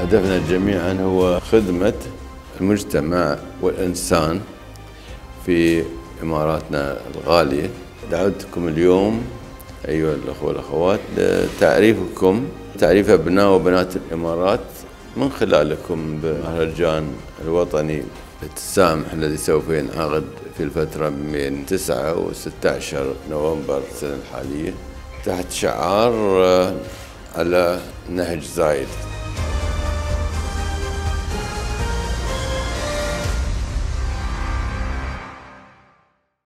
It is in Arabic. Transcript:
هدفنا جميعا هو خدمة المجتمع والإنسان في إماراتنا الغالية. دعوتكم اليوم أيها الأخوة والأخوات لتعريفكم تعريف أبناء وبنات الإمارات من خلالكم بمهرجان الوطني التسامح الذي سوف ينعقد في الفترة من 9 و 16 نوفمبر السنة الحالية تحت شعار على نهج زايد.